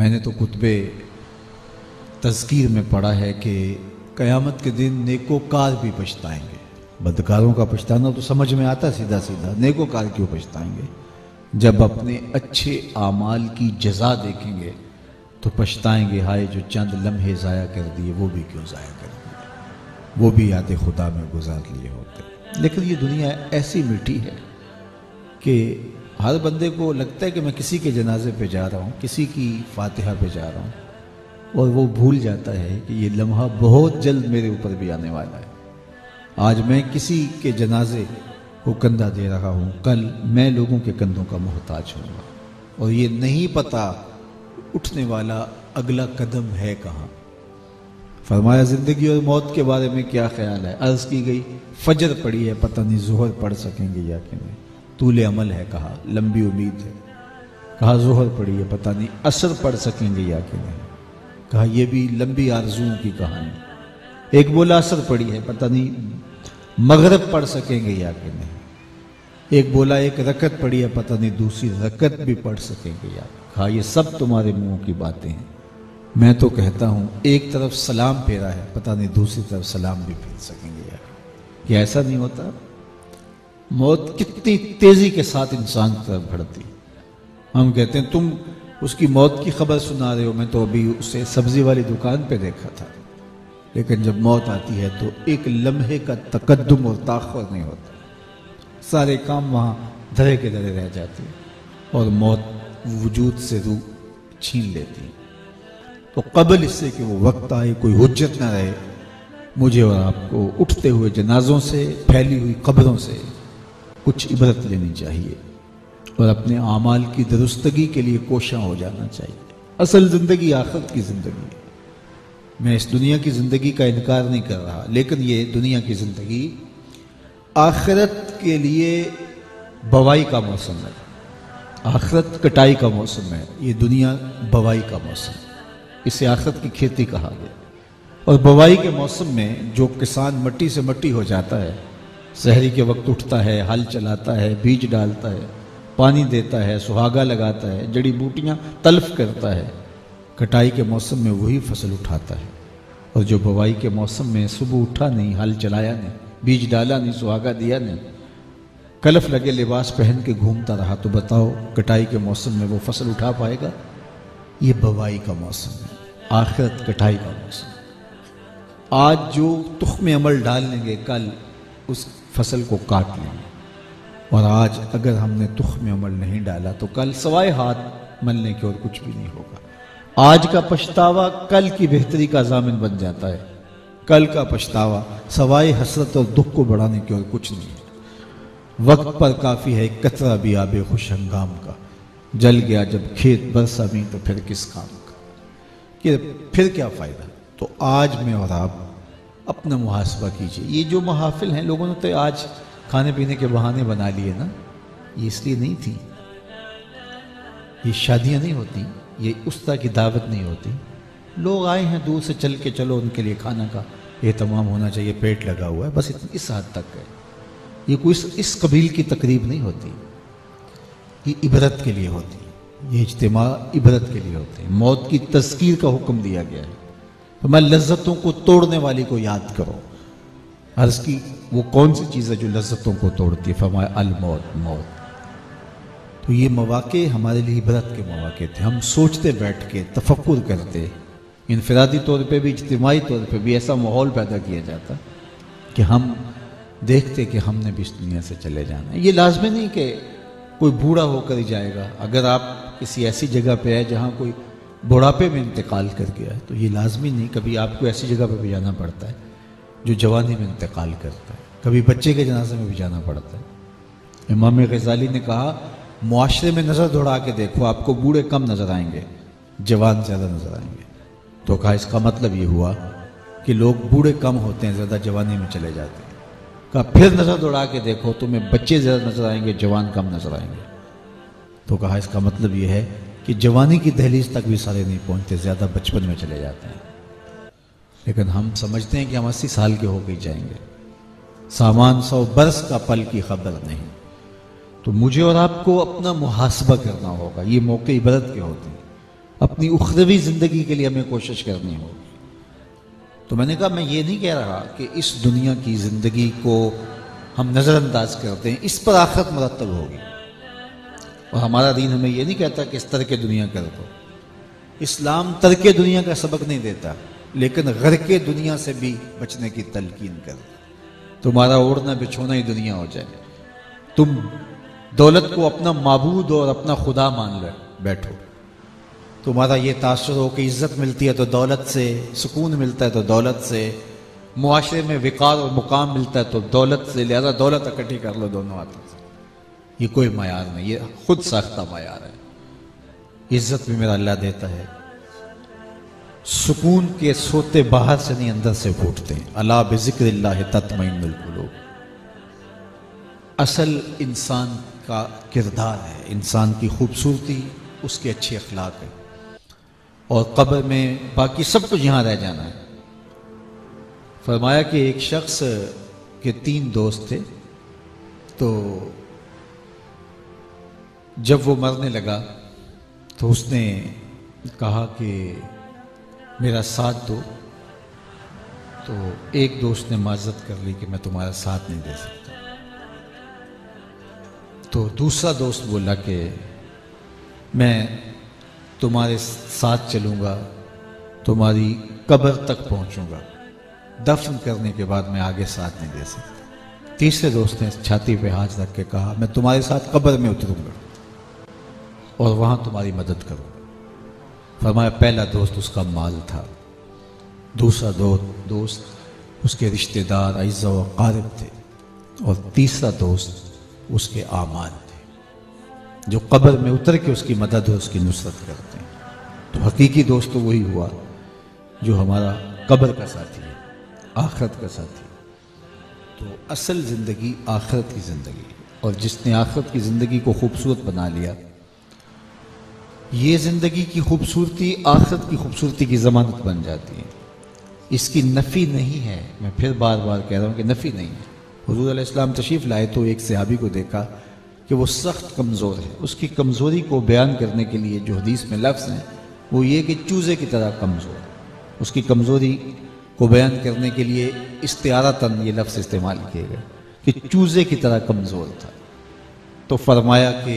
मैंने तो कुतबे तस्कीर में पढ़ा है कि क़यामत के दिन नेकोकार भी पछताएँगे। बदकारों का पछताना तो समझ में आता सीधा सीधा, नेकोकार क्यों पछताएँगे? जब अपने अच्छे आमाल की जजा देखेंगे तो पछताएँगे, हाय, जो चंद लम्हे ज़ाया कर दिए, वो भी क्यों ज़ाया कर दिए? वो भी याद खुदा में गुजार लिए होते। लेकिन ये दुनिया ऐसी मीठी है कि हर बंदे को लगता है कि मैं किसी के जनाजे पे जा रहा हूँ, किसी की फातिहा पे जा रहा हूँ, और वो भूल जाता है कि ये लम्हा बहुत जल्द मेरे ऊपर भी आने वाला है। आज मैं किसी के जनाजे को कंधा दे रहा हूँ, कल मैं लोगों के कंधों का मोहताज होऊँगा। और ये नहीं पता उठने वाला अगला कदम है कहाँ। फरमाया, ज़िंदगी और मौत के बारे में क्या ख्याल है? अर्ज़ की गई, फजर पड़ी है, पता नहीं जोहर पढ़ सकेंगे या कि नहीं। तूल अमल है कहा, लंबी उम्मीद है। कहा, जोहर पड़ी है पता नहीं, असर पढ़ सकेंगे या कि नहीं। कहा यह भी लंबी आरजुओं की कहानी। एक बोला, असर पड़ी है, पता नहीं, मगरब पढ़ सकेंगे या कि नहीं। एक बोला, एक रकत पड़ी है, पता नहीं, दूसरी रकत भी पढ़ सकेंगे या। कहा, ये सब तुम्हारे मुँह की बातें हैं। मैं तो कहता हूँ, एक तरफ़ सलाम फेरा है, पता नहीं, दूसरी तरफ़ सलाम भी फेर सकेंगे या क्या ऐसा नहीं होता? मौत कितनी तेज़ी के साथ इंसान की तरफ़ बढ़ती हम कहते हैं, तुम उसकी मौत की खबर सुना रहे हो। मैं तो अभी उसे सब्ज़ी वाली दुकान पे देखा था। लेकिन जब मौत आती है तो एक लम्हे का तकद्दुम और ताखर नहीं होता। सारे काम वहाँ धरे के धरे रह जाते हैं और मौत वजूद से रू छीन लेती है। तो कबल इससे कि वो वक्त आए, कोई हुज्जत ना रहे। मुझे और आपको उठते हुए जनाजों से, फैली हुई कब्रों से कुछ इबरत लेनी चाहिए और अपने आमाल की दुरुस्तगी के लिए कोशा हो जाना चाहिए। असल ज़िंदगी आखिर की ज़िंदगी। है मैं इस दुनिया की ज़िंदगी का इनकार नहीं कर रहा, लेकिन ये दुनिया की ज़िंदगी आखिरत के लिए बवाई का मौसम है। आखिरत कटाई का मौसम है। ये दुनिया बवाई का मौसम इसे आखिरत की खेती कहा गया। और बवाई के मौसम में जो किसान मट्टी से मट्टी हो जाता है शहरी के वक्त उठता है, हल चलाता है, बीज डालता है, पानी देता है, सुहागा लगाता है, जड़ी बूटियाँ तल्फ करता है। कटाई के मौसम में वही फ़सल उठाता है। और जो बवाई के मौसम में सुबह उठा नहीं, हल चलाया नहीं, बीज डाला नहीं, सुहागा दिया नहीं, कलफ लगे लिबास पहन के घूमता रहा तो बताओ, कटाई के मौसम में वो फ़सल उठा पाएगा? ये बवाई का मौसम है, आखिरत कटाई का मौसम आज जो तुख में अमल डाल लेंगे, कल उस फ़सल को काट लेंगे। और आज अगर हमने तुख में अमल नहीं डाला तो कल सवाए हाथ मलने की और कुछ भी नहीं होगा। आज का पछतावा कल की बेहतरी का जामिन बन जाता है। कल का पछतावा सवाए हसरत और दुख को बढ़ाने की और कुछ नहीं वक्त पर काफ़ी है कतरा भी आबे खुश हंगाम का। जल गया जब खेत, बरसा नहीं तो फिर किस काम का? कि फिर क्या फ़ायदा? तो आज में और आप अपना मुहासबा कीजिए। ये जो महाफिल हैं लोगों ने तो आज खाने पीने के बहाने बना लिए ना। ये इसलिए नहीं थी। ये शादियाँ नहीं होती ये उस तरह की दावत नहीं होती। लोग आए हैं दूर से चल के चलो उनके लिए खाना का। ये तमाम होना चाहिए पेट लगा हुआ है बस इस हद तक है। ये कोई इस, इस कबील की तकरीब नहीं होती। ये इबरत के लिए होती। ये इज्तम इबरत के लिए होते हैं। मौत की तस्कीर का हुक्म दिया गया है। तो मैं लज्जतों को तोड़ने वाली को याद करो। अर्ज़ की, वो कौन सी चीज़ है जो लज्जतों को तोड़ती है? फरमाया, अलमौत, मौत। तो ये मौाक़े हमारे लिए इबरत के मौाक़े थे। हम सोचते बैठ के तफक्र करते। इनफरादी तौर पे भी इज्तमाही तौर पे भी ऐसा माहौल पैदा किया जाता कि हम देखते कि हमने भी इस दुनिया से चले जाना ये लाजमी नहीं कि कोई बूढ़ा होकर ही जाएगा। अगर आप किसी ऐसी जगह पे है जहाँ कोई बुढ़ापे में इंतकाल कर गया है तो ये लाजमी नहीं, कभी आपको ऐसी जगह पर भी जाना पड़ता है जो जवानी में इंतकाल करता है। कभी बच्चे के जनाजे में भी जाना पड़ता है। इमाम गजाली ने कहा मुआरे में नज़र दौड़ा के देखो, आपको बूढ़े कम नज़र आएँगे, जवान ज़्यादा नज़र आएँगे। तो कहा, इसका मतलब ये हुआ कि लोग बूढ़े कम होते हैं, ज़्यादा जवानी में चले जाते हैं। कहा, फिर नज़र दौड़ा के देखो, तुम्हें बच्चे ज़्यादा नज़र आएँगे, जवान कम नज़र आएँगे। तो कहा, इसका मतलब ये है कि जवानी की दहलीज तक भी सारे नहीं पहुँचते, ज़्यादा बचपन में चले जाते हैं। लेकिन हम समझते हैं कि हम अस्सी साल के होकर जाएँगे। सामान सौ बरस का पल की खबर नहीं। तो मुझे और आपको अपना मुहासबा करना होगा। ये मौके इबरत के होते हैं। अपनी उखरवी ज़िंदगी के लिए हमें कोशिश करनी होगी। तो मैंने कहा, मैं ये नहीं कह रहा कि इस दुनिया की ज़िंदगी को हम नज़रअंदाज करते हैं। इस पर आखिरत मरतब होगी। और हमारा दीन हमें यह नहीं कहता कि इस तरह दुनिया कर दो। इस्लाम तरक दुनिया का सबक नहीं देता, लेकिन घर के दुनिया से भी बचने की तलकीन कर तुम्हारा ओढ़ना बिछोना ही दुनिया हो जाए। तुम दौलत को अपना मबूद और अपना खुदा मान ले, बैठो। तुम्हारा ये तासर हो कि इज़्ज़त मिलती है तो दौलत से, सुकून मिलता है तो दौलत से मुआरे में विकार और मुकाम मिलता है तो दौलत से, लिहाजा दौलत इकट्ठी कर लो दोनों हाथों से। ये कोई मैार नहीं, ये खुद साख्ता मैार है। इज़्ज़त भी मेरा अल्लाह देता है। सुकून के सोते बाहर से नहीं, अंदर से फूटते अला बेजिक्र तत्मिन असल इंसान का किरदार है, इंसान की खूबसूरती, उसके अच्छे अखलाक है। और कब्र में बाकी सब कुछ यहाँ रह जाना है। फरमाया कि एक शख्स के तीन दोस्त थे तो जब वो मरने लगा तो उसने कहा कि मेरा साथ दो। तो एक दोस्त ने माजत कर ली कि मैं तुम्हारा साथ नहीं दे सकता। तो दूसरा दोस्त बोला कि मैं तुम्हारे साथ चलूँगा, तुम्हारी कब्र तक पहुंचूँगा। दफन करने के बाद मैं आगे साथ नहीं दे सकता। तीसरे दोस्त ने छाती पे हाथ रख के कहा, मैं तुम्हारे साथ कब्र में उतरूँगा। और वहाँ तुम्हारी मदद करूँगा फरमाया, पहला दोस्त उसका माल था। दूसरा दो, दोस्त उसके रिश्तेदार अज्जा व कारब थे। और तीसरा दोस्त उसके आमान थे। जो कब्र में उतर के उसकी मदद और उसकी नुसरत करते हैं। तो हकीकी दोस्त तो वही हुआ जो हमारा कब्र का साथी है, आखरत का साथी है। तो असल ज़िंदगी आखरत की ज़िंदगी और जिसने आखरत की ज़िंदगी को खूबसूरत बना लिया ये ज़िंदगी की खूबसूरती, आखरत की खूबसूरती की ज़मानत बन जाती है। इसकी नफ़ी नहीं है। मैं फिर बार बार कह रहा हूँ कि नफ़ी नहीं है। हजूर इस्लाम तशीफ़ लाए तो एक सहाबी को देखा कि वो सख्त कमज़ोर है। उसकी कमज़ोरी को बयान करने के लिए जो हदीस में लफ्ज़ हैं, वो ये कि चूज़े की तरह कमज़ोर उसकी कमज़ोरी को बयान करने के लिए इश्तारतन ये लफ्ज़ इस्तेमाल किए गए कि चूज़े की तरह कमज़ोर था। तो फरमाया कि